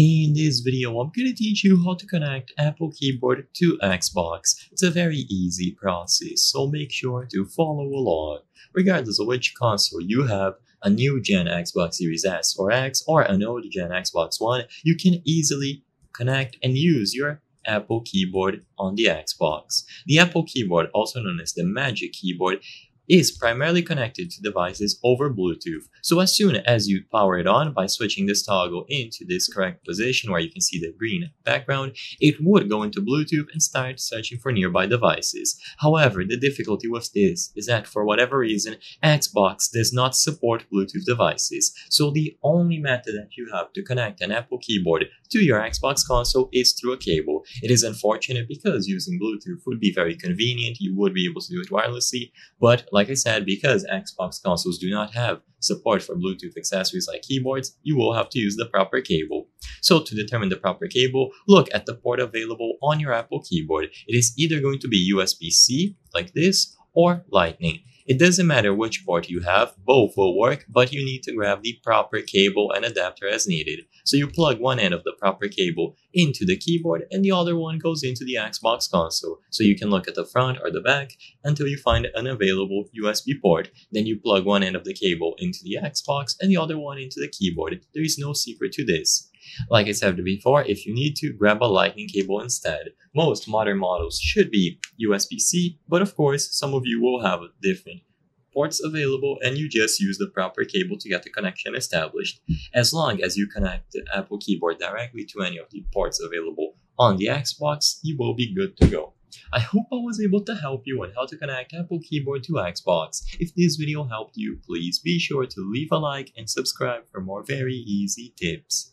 In this video, I'm going to teach you how to connect Apple Keyboard to Xbox. It's a very easy process, so make sure to follow along. Regardless of which console you have, a new gen Xbox Series S or X or an old gen Xbox One, you can easily connect and use your Apple keyboard on the Xbox. The Apple keyboard, also known as the Magic Keyboard, is primarily connected to devices over Bluetooth. So as soon as you power it on by switching this toggle into this correct position where you can see the green background, it would go into Bluetooth and start searching for nearby devices. However, the difficulty with this is that for whatever reason, Xbox does not support Bluetooth devices. So the only method that you have to connect an Apple keyboard to your Xbox console is through a cable. It is unfortunate because using Bluetooth would be very convenient, you would be able to do it wirelessly, but like I said, because Xbox consoles do not have support for Bluetooth accessories like keyboards, you will have to use the proper cable. So to determine the proper cable, look at the port available on your Apple keyboard. It is either going to be USB-C, like this, or Lightning. It doesn't matter which port you have, both will work, but you need to grab the proper cable and adapter as needed. So you plug one end of the proper cable into the keyboard and the other one goes into the Xbox console. So you can look at the front or the back until you find an available USB port. Then you plug one end of the cable into the Xbox and the other one into the keyboard. There is no secret to this. Like I said before, if you need to, grab a lightning cable instead. Most modern models should be USB-C, but of course, some of you will have different ports available and you just use the proper cable to get the connection established. As long as you connect the Apple keyboard directly to any of the ports available on the Xbox, you will be good to go. I hope I was able to help you on how to connect Apple Keyboard to Xbox. If this video helped you, please be sure to leave a like and subscribe for more very easy tips.